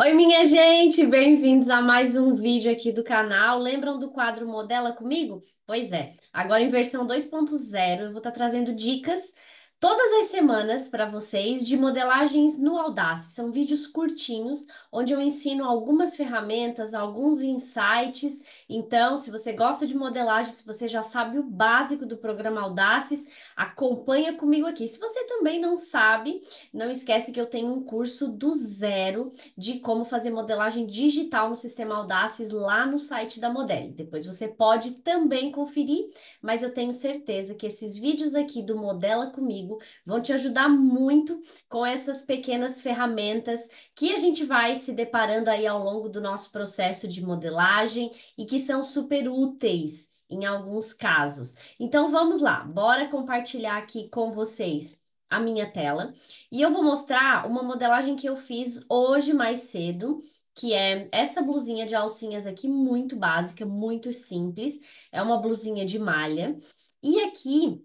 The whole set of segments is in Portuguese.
Oi, minha gente, bem-vindos a mais um vídeo aqui do canal. Lembram do quadro Modela comigo? Pois é, agora em versão 2.0 eu vou estar trazendo dicas todas as semanas para vocês de modelagens no Audace. São vídeos curtinhos onde eu ensino algumas ferramentas, alguns insights. Então, se você gosta de modelagem, se você já sabe o básico do programa Audaces, acompanha comigo aqui. Se você também não sabe, não esquece que eu tenho um curso do zero de como fazer modelagem digital no sistema Audaces lá no site da Modele. Depois você pode também conferir, mas eu tenho certeza que esses vídeos aqui do Modela comigo comigo, vão te ajudar muito com essas pequenas ferramentas que a gente vai se deparando aí ao longo do nosso processo de modelagem e que são super úteis em alguns casos. Então vamos lá, bora compartilhar aqui com vocês a minha tela e eu vou mostrar uma modelagem que eu fiz hoje mais cedo, que é essa blusinha de alcinhas aqui muito básica, muito simples, é uma blusinha de malha. E aqui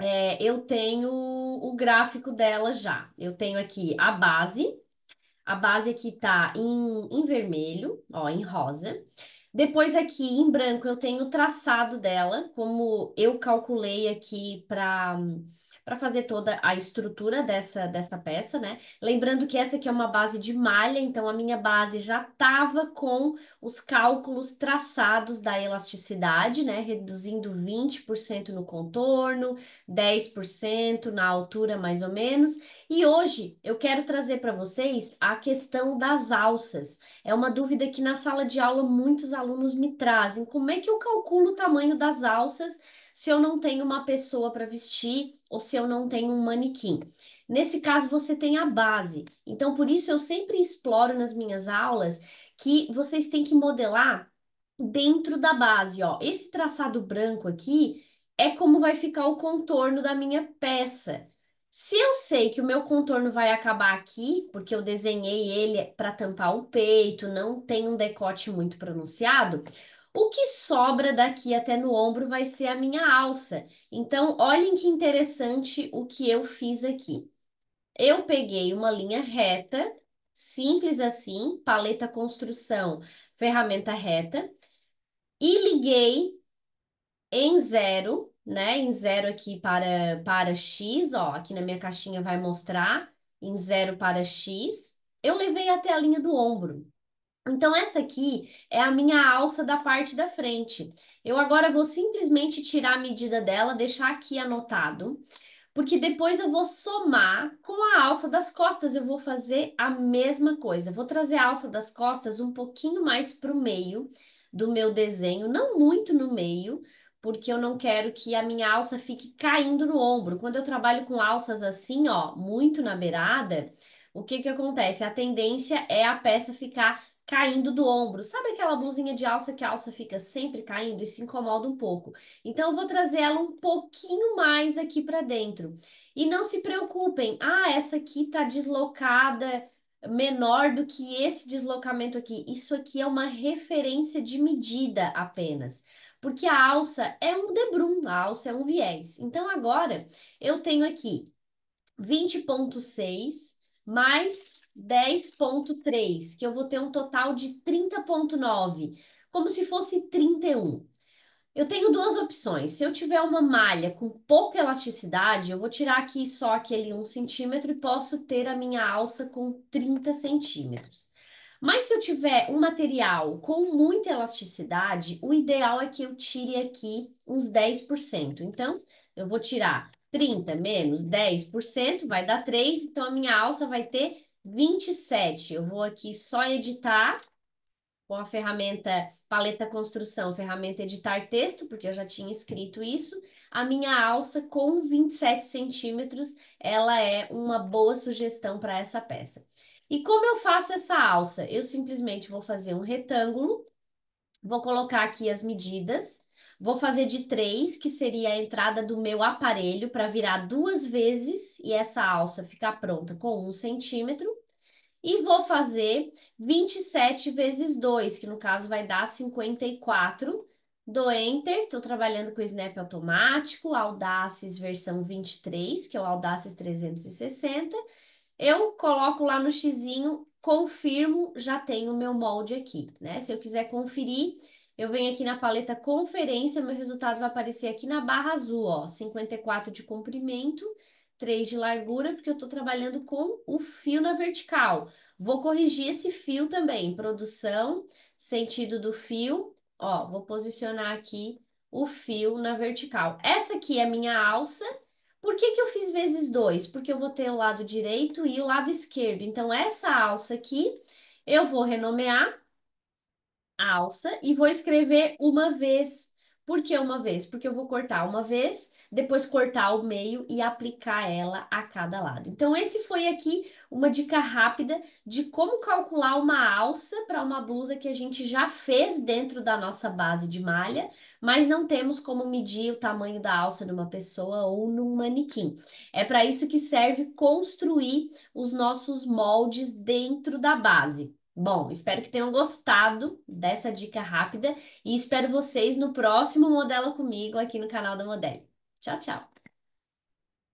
é, eu tenho o gráfico dela já. Eu tenho aqui a base. A base aqui tá em, em vermelho, ó, em rosa. Depois aqui em branco eu tenho o traçado dela, como eu calculei aqui para para fazer toda a estrutura dessa, dessa peça, né? Lembrando que essa aqui é uma base de malha, então a minha base já estava com os cálculos traçados da elasticidade, né? Reduzindo 20% no contorno, 10% na altura mais ou menos. E hoje eu quero trazer para vocês a questão das alças. É uma dúvida que na sala de aula muitos alunos me trazem. Como é que eu calculo o tamanho das alças? se eu não tenho uma pessoa para vestir ou se eu não tenho um manequim. Nesse caso, você tem a base. Então, por isso, eu sempre exploro nas minhas aulas que vocês têm que modelar dentro da base. Ó. Esse traçado branco aqui é como vai ficar o contorno da minha peça. Se eu sei que o meu contorno vai acabar aqui, porque eu desenhei ele para tampar o peito, não tem um decote muito pronunciado, o que sobra daqui até no ombro vai ser a minha alça. Então, olhem que interessante o que eu fiz aqui. Eu peguei uma linha reta, simples assim, paleta construção, ferramenta reta, e liguei em zero, né? Em zero aqui para, para X, ó, aqui na minha caixinha vai mostrar, em zero para X. Eu levei até a linha do ombro. Então, essa aqui é a minha alça da parte da frente. Eu agora vou simplesmente tirar a medida dela, deixar aqui anotado, porque depois eu vou somar com a alça das costas. Eu vou fazer a mesma coisa. vou trazer a alça das costas um pouquinho mais para o meio do meu desenho, não muito no meio, porque eu não quero que a minha alça fique caindo no ombro. Quando eu trabalho com alças assim, ó, muito na beirada, o que que acontece? A tendência é a peça ficar caindo do ombro. Sabe aquela blusinha de alça que a alça fica sempre caindo e se incomoda um pouco? Então eu vou trazer ela um pouquinho mais aqui para dentro. E não se preocupem, ah, essa aqui tá deslocada menor do que esse deslocamento aqui. Isso aqui é uma referência de medida apenas. Porque a alça é um debrum, a alça é um viés. Então agora eu tenho aqui 20.6 mais 10,3, que eu vou ter um total de 30,9, como se fosse 31. Eu tenho duas opções. Se eu tiver uma malha com pouca elasticidade, eu vou tirar aqui só aquele 1 centímetro e posso ter a minha alça com 30 centímetros. Mas se eu tiver um material com muita elasticidade, o ideal é que eu tire aqui uns 10%. Então, eu vou tirar 30 menos 10% vai dar 3, então a minha alça vai ter 27. Eu vou aqui só editar com a ferramenta paleta construção, ferramenta editar texto, porque eu já tinha escrito isso. A minha alça com 27 centímetros, ela é uma boa sugestão para essa peça. E como eu faço essa alça? Eu simplesmente vou fazer um retângulo, vou colocar aqui as medidas, Vou fazer de três, que seria a entrada do meu aparelho, para virar duas vezes e essa alça ficar pronta com um centímetro. E vou fazer 27 vezes 2, que no caso vai dar 54. Do Enter, estou trabalhando com o Snap automático, Audaces versão 23, que é o Audaces 360. Eu coloco lá no xizinho confirmo, já tenho meu molde aqui, né? Se eu quiser conferir, eu venho aqui na paleta conferência, meu resultado vai aparecer aqui na barra azul, ó, 54 de comprimento, 3 de largura, porque eu tô trabalhando com o fio na vertical. Vou corrigir esse fio também, produção, sentido do fio, ó, vou posicionar aqui o fio na vertical. Essa aqui é a minha alça, por que, que eu fiz vezes dois? Porque eu vou ter o lado direito e o lado esquerdo. Então, essa alça aqui, eu vou renomear alça e vou escrever uma vez. Por que uma vez? Porque eu vou cortar uma vez depois cortar o meio e aplicar ela a cada lado. Então, esse foi aqui uma dica rápida de como calcular uma alça para uma blusa que a gente já fez dentro da nossa base de malha, mas não temos como medir o tamanho da alça numa pessoa ou num manequim. É para isso que serve construir os nossos moldes dentro da base. Bom, espero que tenham gostado dessa dica rápida e espero vocês no próximo Modela Comigo aqui no canal da Modelo. Tchau, tchau!